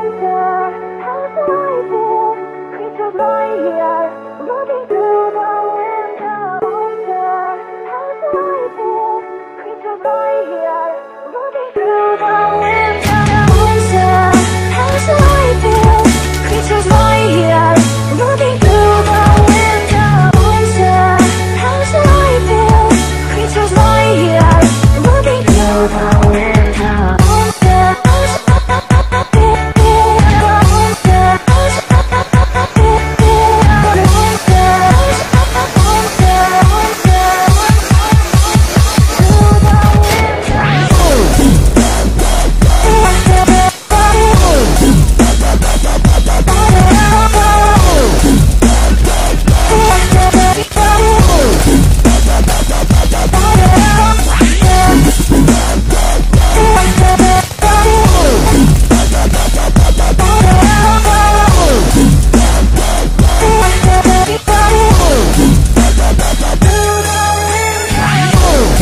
how do I feel? Creature lying here, looking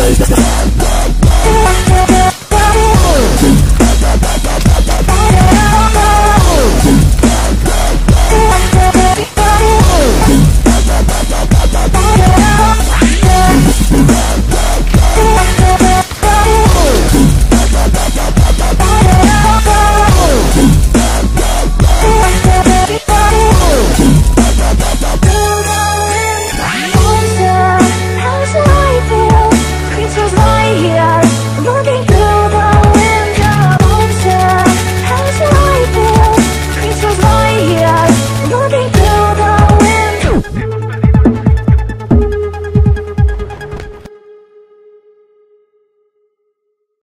Nice.